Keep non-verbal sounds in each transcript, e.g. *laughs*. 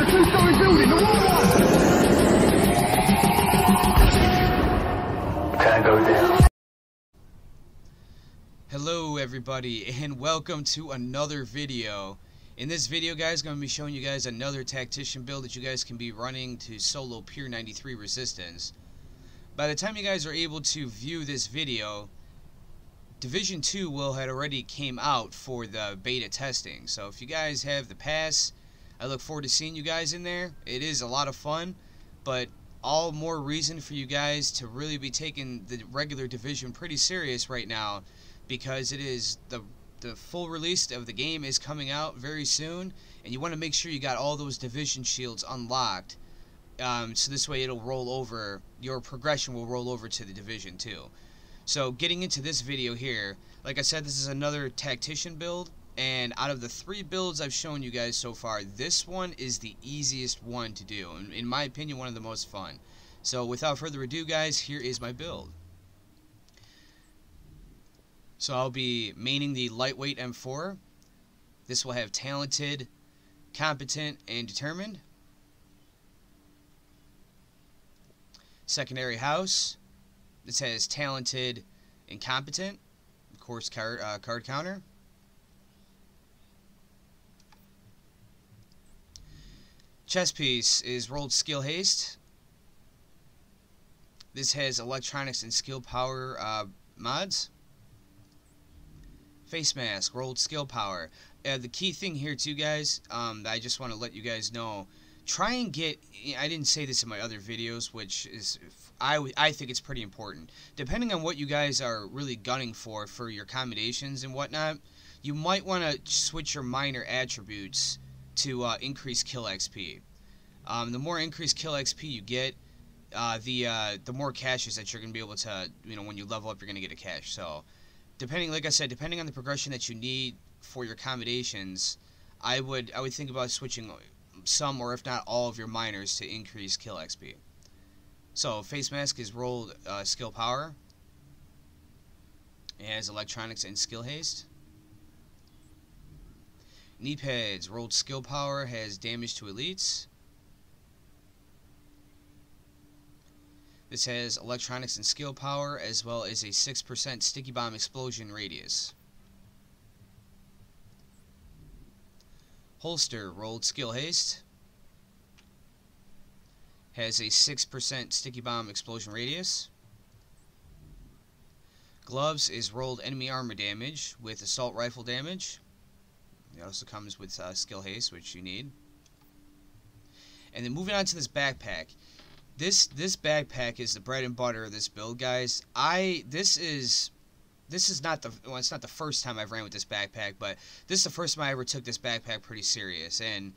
a two-story building, the wall Can I go down? Hello everybody and welcome to another video. In this video guys, I'm going to be showing you guys another tactician build that you guys can be running to solo Pier 93 resistance. By the time you guys are able to view this video, Division 2 will had already came out for the beta testing. So if you guys have the pass, I look forward to seeing you guys in there. It is a lot of fun, but all more reason for you guys to really be taking the regular division pretty serious right now because it is the the full release of the game is coming out very soon and you want to make sure you got all those division shields unlocked um, so this way it'll roll over your progression will roll over to the division 2 so getting into this video here like I said this is another tactician build and out of the three builds I've shown you guys so far this one is the easiest one to do and in my opinion one of the most fun so without further ado guys here is my build so I'll be maining the lightweight M4. This will have talented, competent, and determined. Secondary house. This has talented and competent. Of course, card, uh, card counter. Chess piece is rolled skill haste. This has electronics and skill power uh, mods. Face mask, rolled skill power. Uh, the key thing here too, guys, um, I just want to let you guys know, try and get, I didn't say this in my other videos, which is, I, I think it's pretty important. Depending on what you guys are really gunning for, for your commendations and whatnot, you might want to switch your minor attributes to uh, increase kill XP. Um, the more increased kill XP you get, uh, the uh, the more caches that you're going to be able to, you know, when you level up, you're going to get a cache. So, depending, like I said, depending on the progression that you need for your commendations, I would I would think about switching some or if not all of your minors to increase kill XP. So, face mask is rolled uh, skill power. It has electronics and skill haste. Knee pads rolled skill power has damage to elites. This has electronics and skill power as well as a 6% sticky bomb explosion radius. Holster rolled skill haste. Has a 6% sticky bomb explosion radius. Gloves is rolled enemy armor damage with assault rifle damage. It also comes with uh, skill haste, which you need. And then moving on to this backpack this this backpack is the bread and butter of this build, guys. I this is this is not the well, it's not the first time I've ran with this backpack, but this is the first time I ever took this backpack pretty serious. And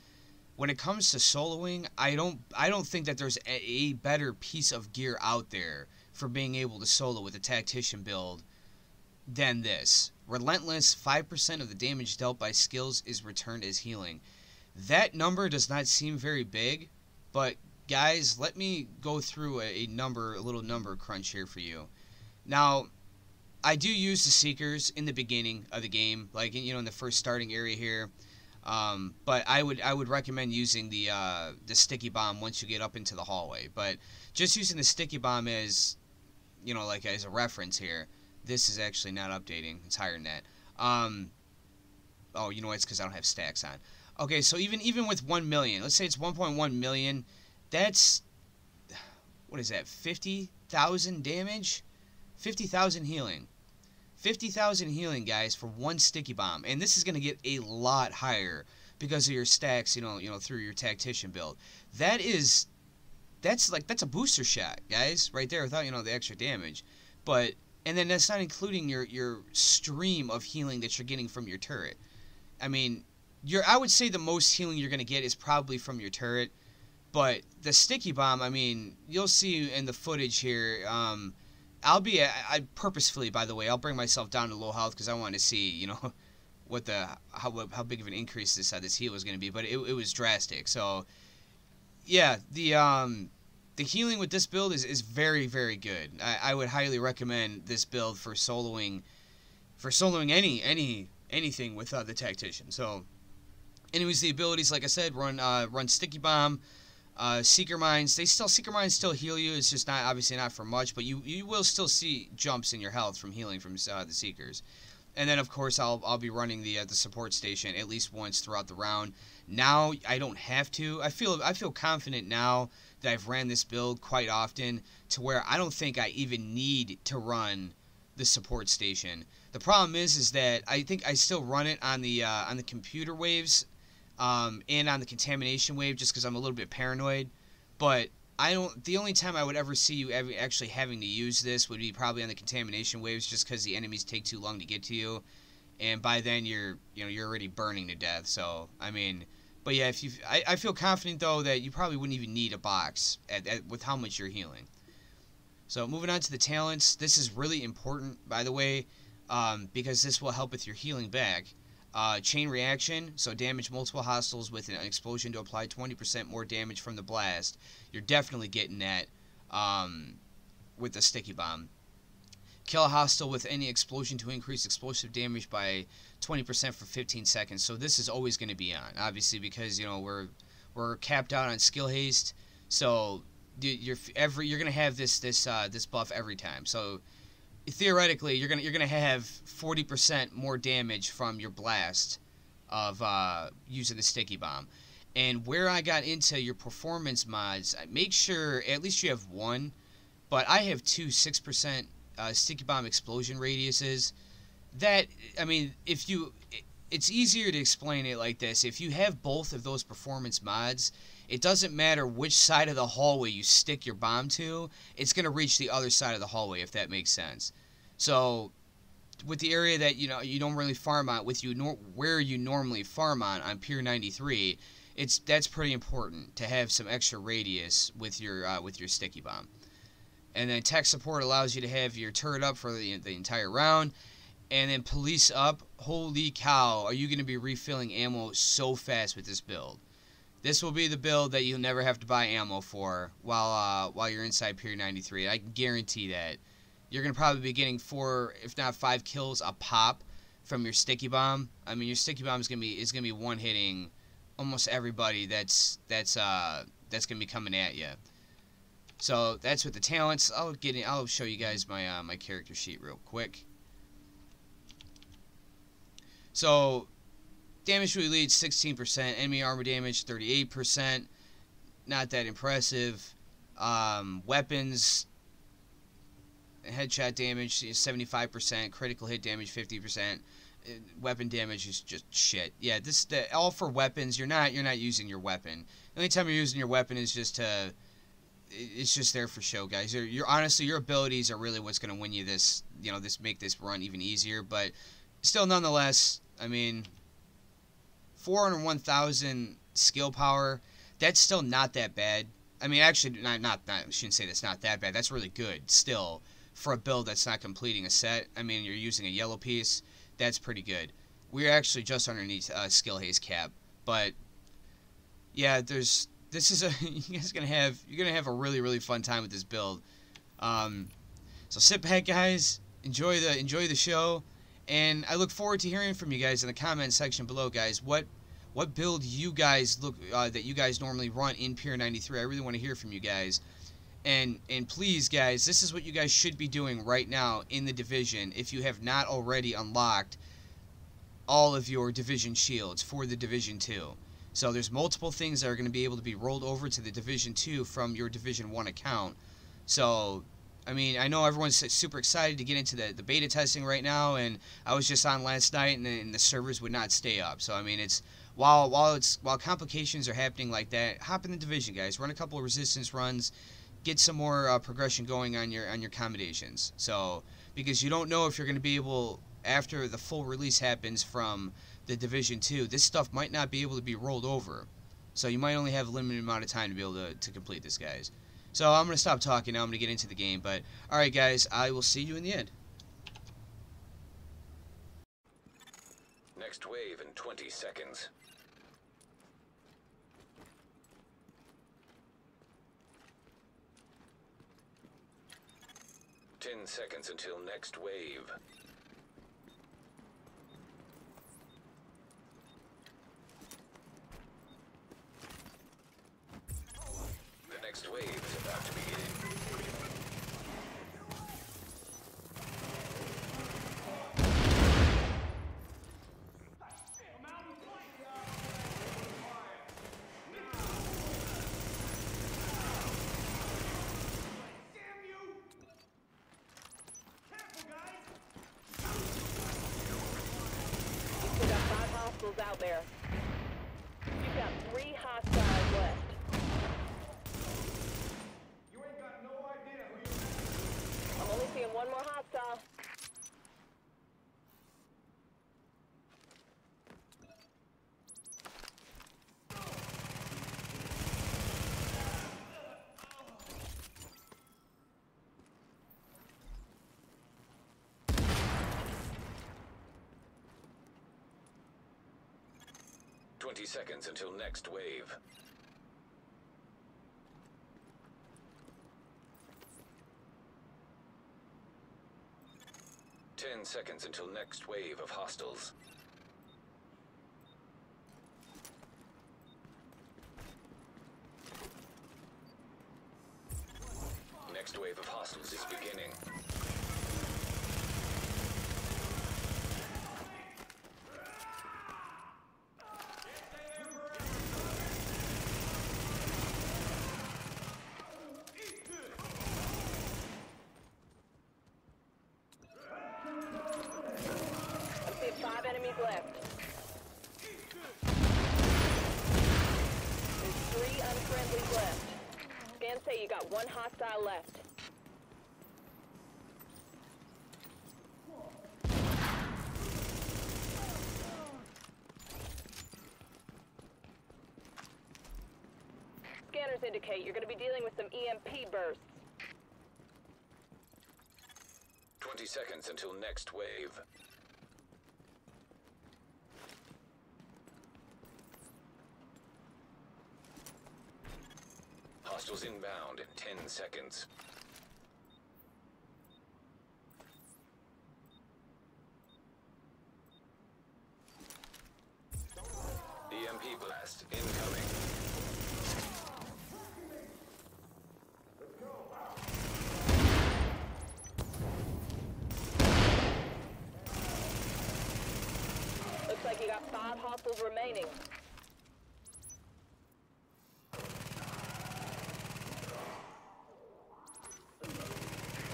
when it comes to soloing, I don't I don't think that there's a, a better piece of gear out there for being able to solo with a tactician build than this. Relentless 5% of the damage dealt by skills is returned as healing. That number does not seem very big, but guys, let me go through a, number, a little number crunch here for you. Now, I do use the Seekers in the beginning of the game, like you know in the first starting area here. Um, but I would I would recommend using the uh, the sticky bomb once you get up into the hallway. But just using the sticky bomb as you know like as a reference here. This is actually not updating. It's higher than that. Um, oh, you know what? It's because I don't have stacks on. Okay, so even even with 1 million, let's say it's 1.1 million, that's what is that? 50,000 damage? 50,000 healing. 50,000 healing, guys, for one sticky bomb. And this is going to get a lot higher because of your stacks, you know, you know, through your tactician build. That is that's like that's a booster shot, guys, right there without, you know, the extra damage. But and then that's not including your your stream of healing that you're getting from your turret. I mean, your I would say the most healing you're going to get is probably from your turret. But the sticky bomb, I mean, you'll see in the footage here. Um, I'll be, I, I purposefully, by the way, I'll bring myself down to low health because I want to see, you know, *laughs* what the how how big of an increase this uh, this heal was going to be. But it, it was drastic. So, yeah, the um the healing with this build is, is very very good. I, I would highly recommend this build for soloing, for soloing any any anything with uh, the tactician. So anyways, the abilities, like I said, run uh, run sticky bomb, uh, seeker mines. They still seeker mines still heal you. It's just not obviously not for much, but you you will still see jumps in your health from healing from uh, the seekers. And then of course I'll I'll be running the uh, the support station at least once throughout the round. Now I don't have to. I feel I feel confident now that I've ran this build quite often to where I don't think I even need to run the support station. The problem is is that I think I still run it on the uh, on the computer waves um, and on the contamination wave just because I'm a little bit paranoid. But I don't. The only time I would ever see you ever actually having to use this would be probably on the contamination waves, just because the enemies take too long to get to you, and by then you're you know you're already burning to death. So I mean, but yeah, if you I, I feel confident though that you probably wouldn't even need a box at, at, with how much you're healing. So moving on to the talents, this is really important by the way, um, because this will help with your healing back. Uh, chain reaction, so damage multiple hostiles with an explosion to apply 20% more damage from the blast. You're definitely getting that um, with the sticky bomb. Kill a hostile with any explosion to increase explosive damage by 20% for 15 seconds. So this is always going to be on, obviously, because you know we're we're capped out on skill haste. So you're every you're going to have this this uh, this buff every time. So theoretically, you're gonna you're gonna have 40% more damage from your blast of uh, using the sticky bomb. And where I got into your performance mods, I make sure at least you have one, but I have two 6% uh, sticky bomb explosion radiuses. That I mean, if you, it's easier to explain it like this. If you have both of those performance mods, it doesn't matter which side of the hallway you stick your bomb to, it's going to reach the other side of the hallway, if that makes sense. So, with the area that you know you don't really farm on, with you nor- where you normally farm on on Pier 93, it's that's pretty important to have some extra radius with your uh, with your sticky bomb. And then tech support allows you to have your turret up for the, the entire round. And then police up. Holy cow, are you going to be refilling ammo so fast with this build? This will be the build that you'll never have to buy ammo for while uh, while you're inside Pier 93. I can guarantee that. You're going to probably be getting four, if not five kills a pop from your sticky bomb. I mean, your sticky bomb is going to be is going to be one hitting almost everybody that's that's uh that's going to be coming at you. So that's with the talents. I'll get in, I'll show you guys my uh, my character sheet real quick. So Damage to elite 16%, enemy armor damage 38%. Not that impressive. Um, weapons headshot damage 75%, critical hit damage 50%. Uh, weapon damage is just shit. Yeah, this the, all for weapons. You're not you're not using your weapon. The only time you're using your weapon is just to it's just there for show, guys. You're, you're honestly your abilities are really what's going to win you this, you know, this make this run even easier, but still nonetheless, I mean, 401,000 skill power, that's still not that bad. I mean, actually, not, not, not, I shouldn't say that's not that bad. That's really good still for a build that's not completing a set. I mean, you're using a yellow piece. That's pretty good. We're actually just underneath uh, skill haste cap, but yeah, there's this is a *laughs* you guys gonna have you're gonna have a really really fun time with this build. Um, so sit back, guys. Enjoy the enjoy the show. And I look forward to hearing from you guys in the comment section below, guys. What what build you guys look uh, that you guys normally run in Pier 93? I really want to hear from you guys. And and please, guys, this is what you guys should be doing right now in the division if you have not already unlocked all of your division shields for the division 2. So there's multiple things that are going to be able to be rolled over to the division 2 from your division 1 account. So I mean, I know everyone's super excited to get into the, the beta testing right now, and I was just on last night, and, and the servers would not stay up. So I mean, it's while while it's while complications are happening like that, hop in the division, guys. Run a couple of resistance runs, get some more uh, progression going on your on your commendations. So because you don't know if you're going to be able after the full release happens from the division two, this stuff might not be able to be rolled over. So you might only have a limited amount of time to be able to, to complete this, guys. So I'm going to stop talking now. I'm going to get into the game. But, alright guys, I will see you in the end. Next wave in 20 seconds. Ten seconds until next wave. 20 seconds until next wave. Ten seconds until next wave of hostiles. Next wave of hostiles is beginning. I see five enemies left. There's three unfriendlies left. Scans say you got one hostile left. Scanners indicate you're going to be dealing with some EMP bursts. 20 seconds until next wave. Hostiles inbound in 10 seconds. EMP blast incoming. Looks like you got five hostiles remaining.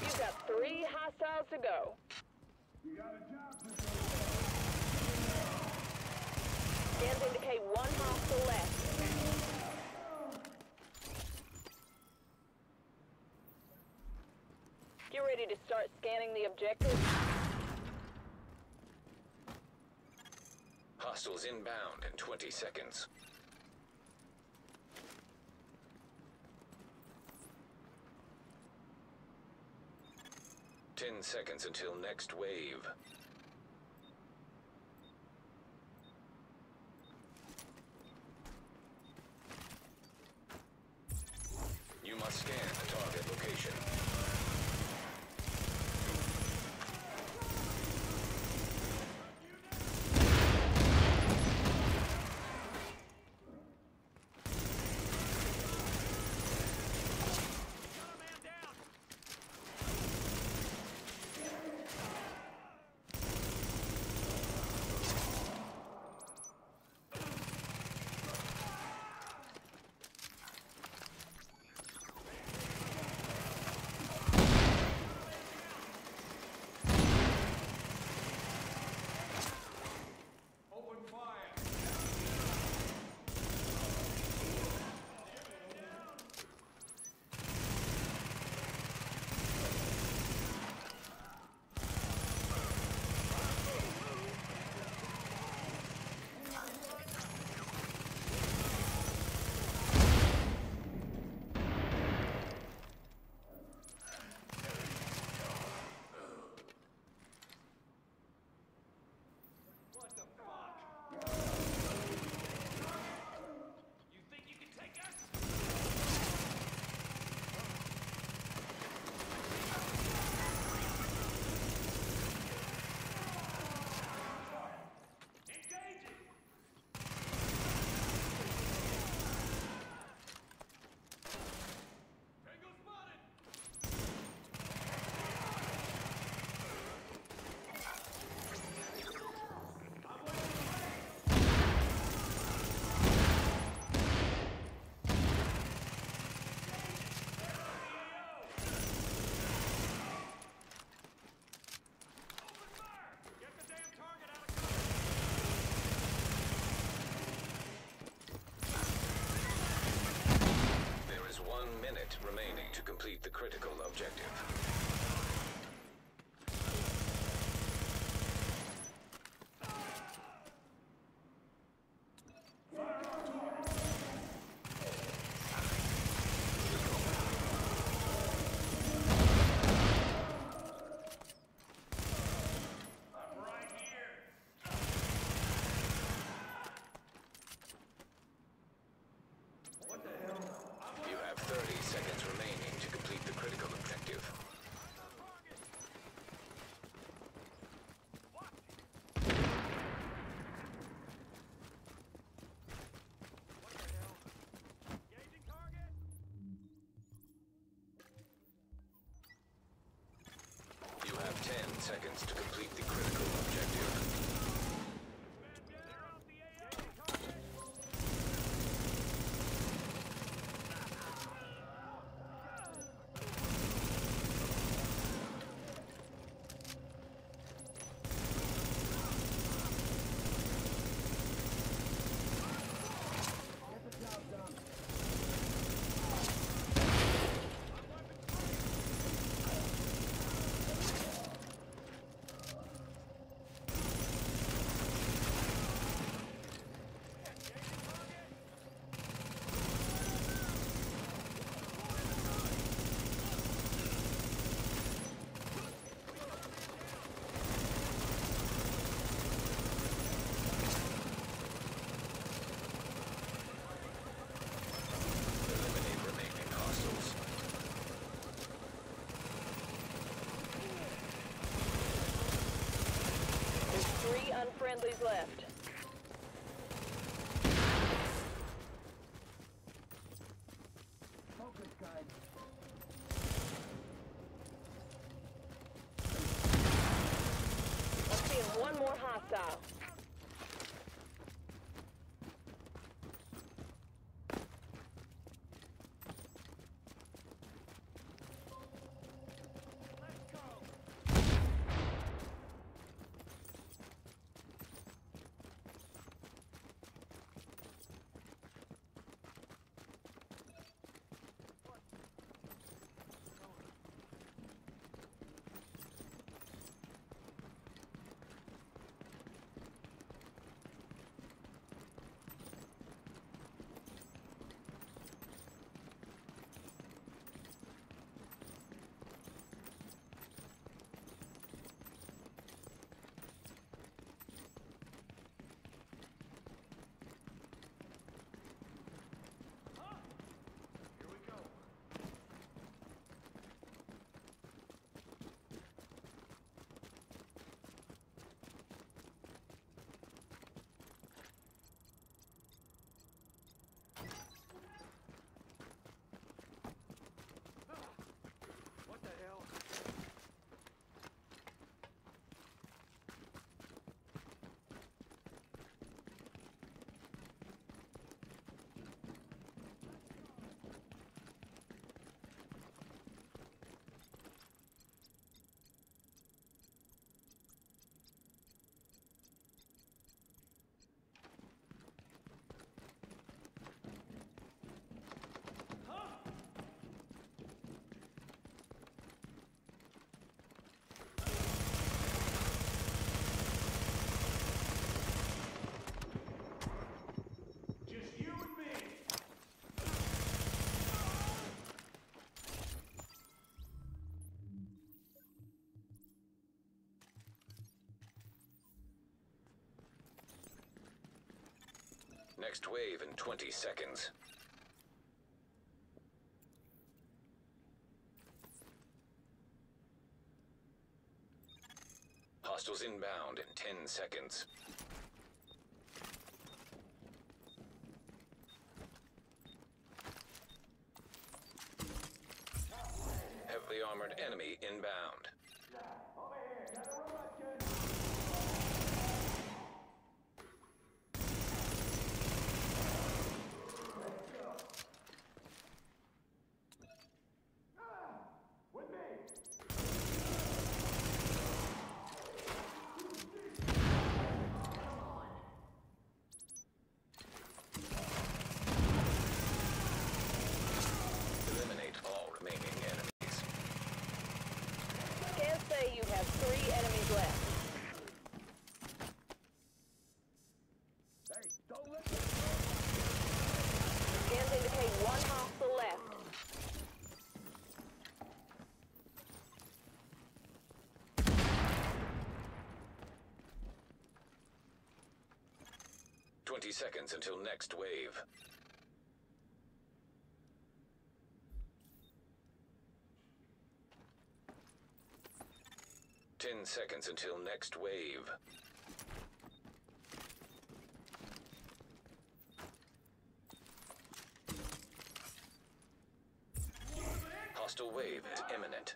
You've got three hostiles to go. Scans indicate one hostile left. Get ready to start scanning the objective. Hostiles inbound in 20 seconds. Ten seconds until next wave. Remaining to complete the critical objective. seconds to complete the critical objective. Next wave in 20 seconds. Hostiles inbound in 10 seconds. Heavily armored enemy inbound. Thirty seconds until next wave. Ten seconds until next wave. Hostile wave is imminent.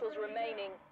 vessels remaining.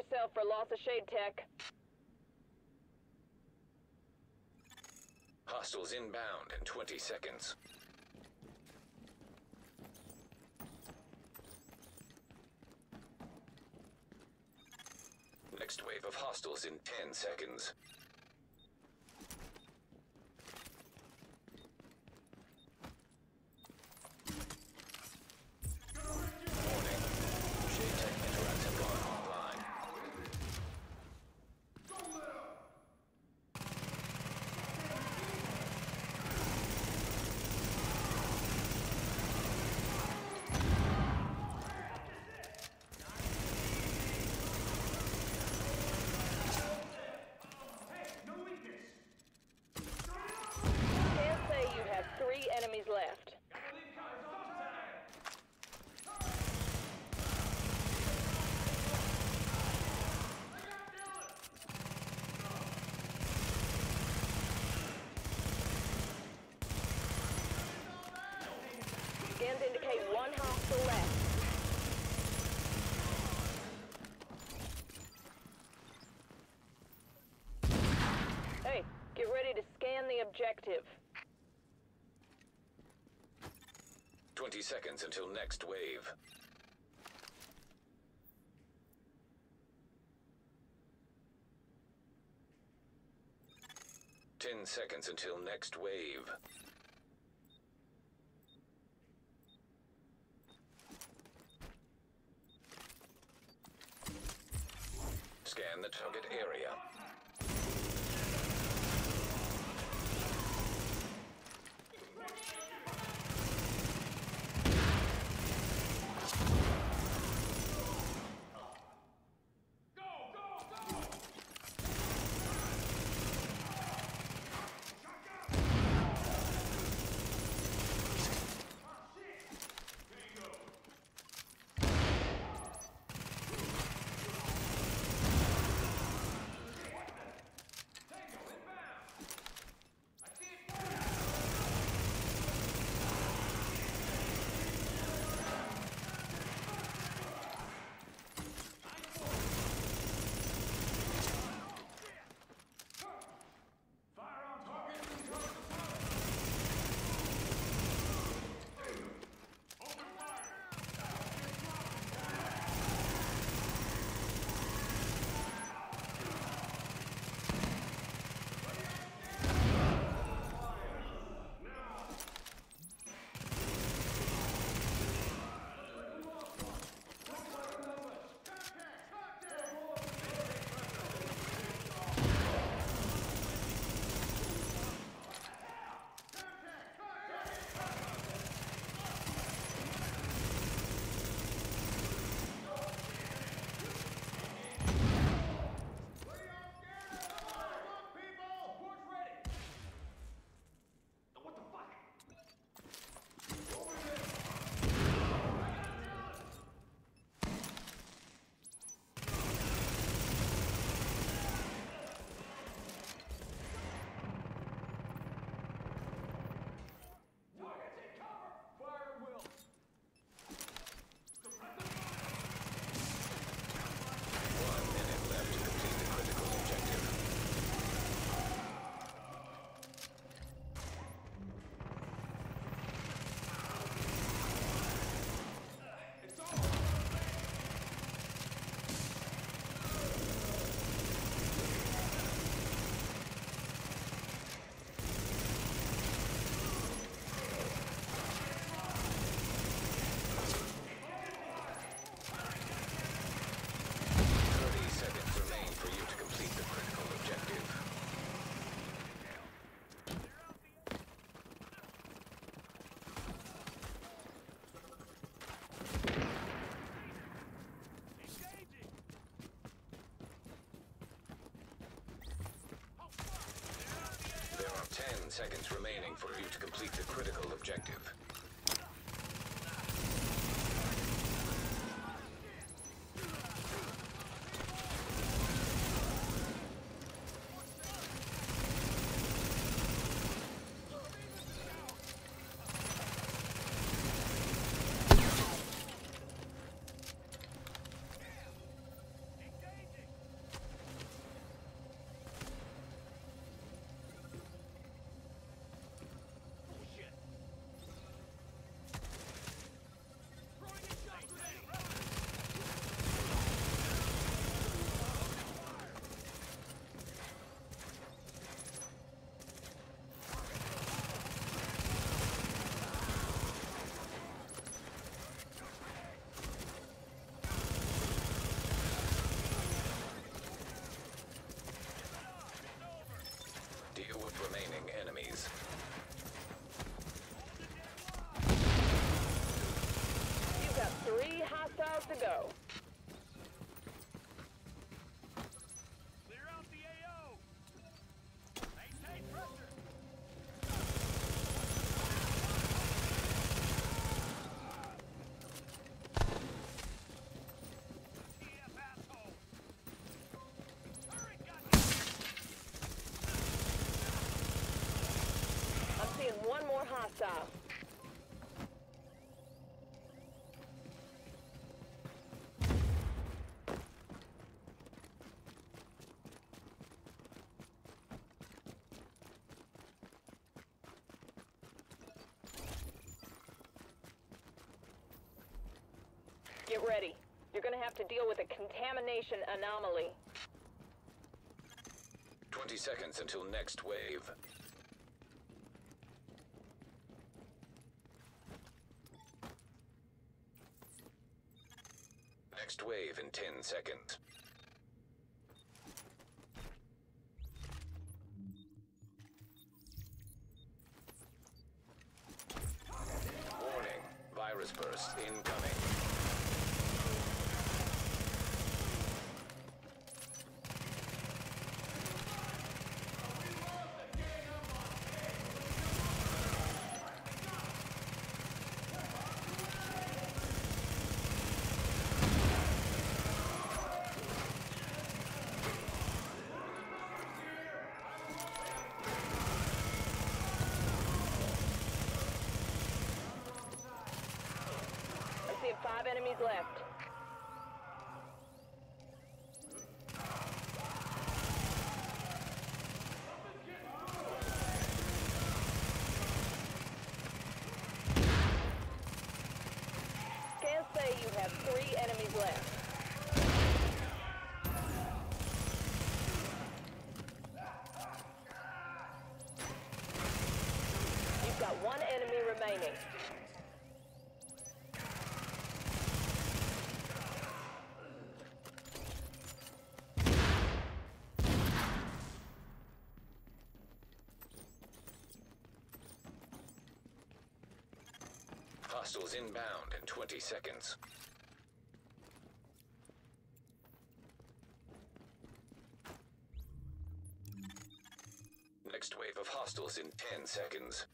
yourself for loss of shade tech. Hostiles inbound in 20 seconds. Next wave of hostiles in 10 seconds. active. 20 seconds until next wave. Ten seconds until next wave. Seconds remaining for you to complete the critical objective. Deal with remaining enemies. You've got three hostiles to go. Clear out the AO! Maintain pressure! EF asshole! Hurry, goddamn! I'm seeing one Get ready. You're gonna have to deal with a contamination anomaly. 20 seconds until next wave. Next wave in 10 seconds. Warning, virus burst incoming. I'm seeing five enemies left. Scans say you have three enemies left. You've got one enemy remaining. Hostiles inbound in 20 seconds. Next wave of hostiles in 10 seconds.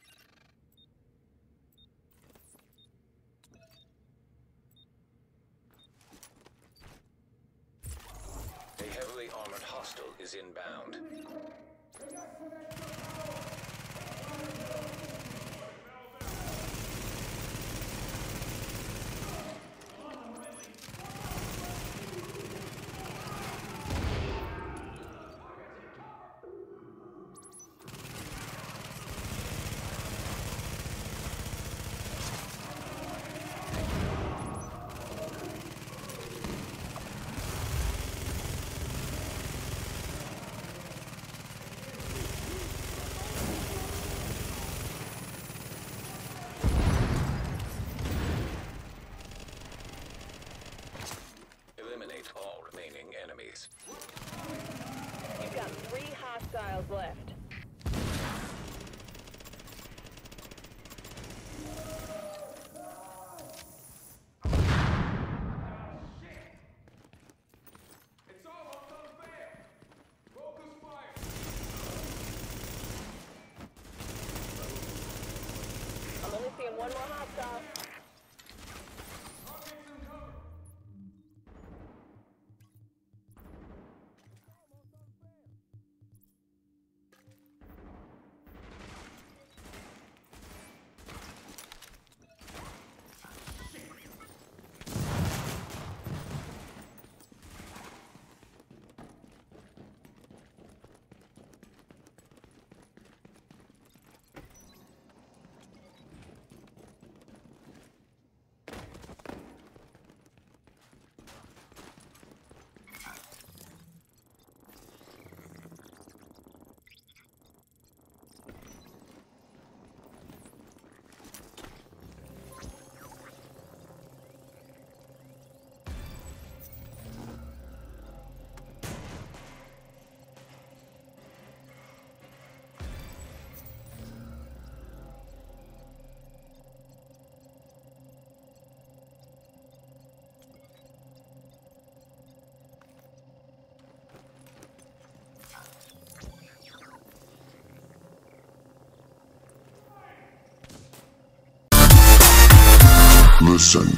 Listen.